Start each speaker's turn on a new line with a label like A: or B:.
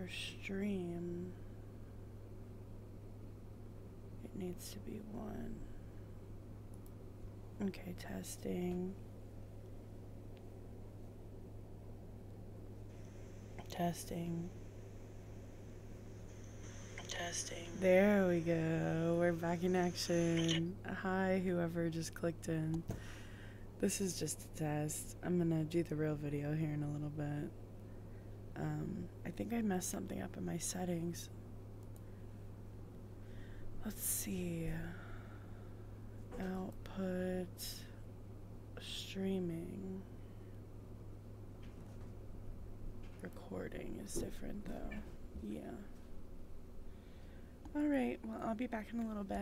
A: for stream. It needs to be one. Okay, testing. Testing. Testing. There we go. We're back in action. Hi, whoever just clicked in. This is just a test. I'm gonna do the real video here in a little bit. Um, I think I messed something up in my settings. Let's see. Output streaming. Recording is different though. Yeah. Alright, well, I'll be back in a little bit.